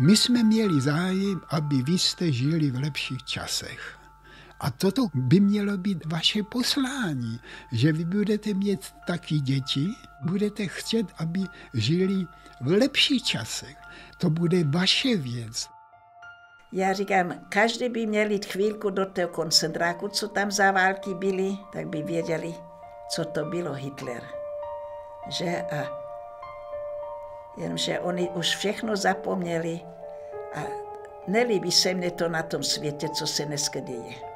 My jsme měli zájem, aby vy jste žili v lepších časech. A toto by mělo být vaše poslání, že vy budete mít taky děti, budete chtět, aby žili v lepších časech. To bude vaše věc. Já říkám, každý by měl jít chvílku do toho koncentráku, co tam za války byly, tak by věděli, co to bylo Hitler. Že a jenomže oni už všechno zapomněli a nelíbí se mně to na tom světě, co se dneska děje.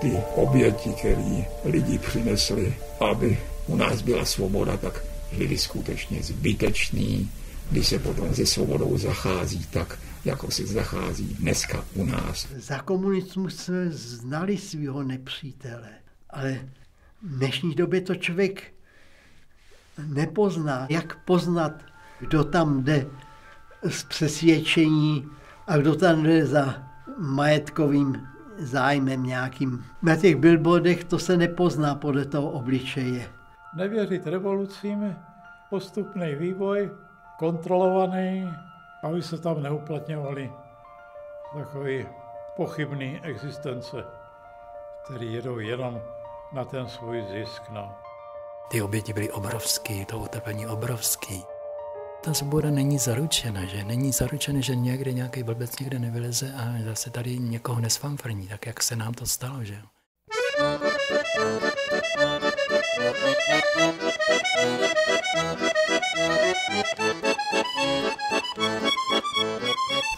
ty oběti, které lidi přinesli, aby u nás byla svoboda, tak byly skutečně zbytečný, když se potom se svobodou zachází tak, jako se zachází dneska u nás. Za komunismu jsme znali svého nepřítele, ale v dnešní době to člověk nepozná. Jak poznat, kdo tam jde z přesvědčení a kdo tam jde za majetkovým zájmem nějakým. Na těch billboardech to se nepozná podle toho obličeje. Nevěřit revolucím, postupný vývoj, kontrolovaný, aby se tam neuplatňovali takové pochybné existence, které jedou jenom na ten svůj zisk. No. Ty oběti byly obrovský, to utrpení obrovský. Ta svoboda není zaručena, že? Není zaručena, že někde nějaký blbec někde nevyleze a zase tady někoho nesfanfrní, tak jak se nám to stalo, že?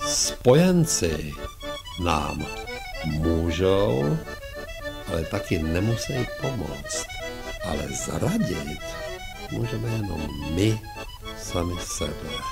Spojenci nám můžou, ale taky nemusí pomoct. Ale zradit můžeme jenom my sami sebe.